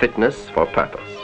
fitness for purpose.